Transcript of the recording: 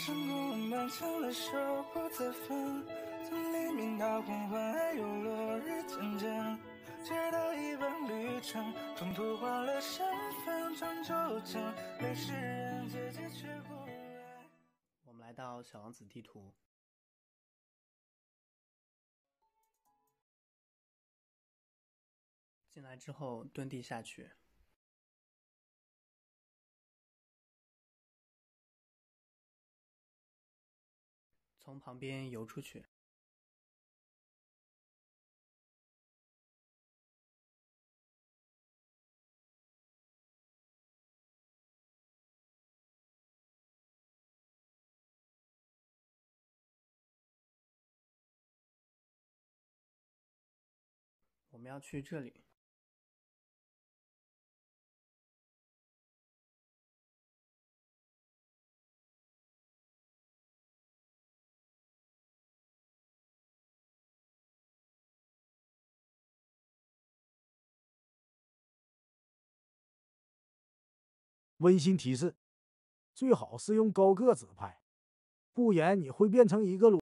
上路漫长的手不再分，从黎明到黄昏，还有落日渐渐。直到一半旅程，中途换了身份，转轴线，泪湿人姐姐却不来。我们来到小王子地图，进来之后蹲地下去，从旁边游出去。我们要去这里。温馨提示：最好是用高个子拍，不然你会变成一个裸。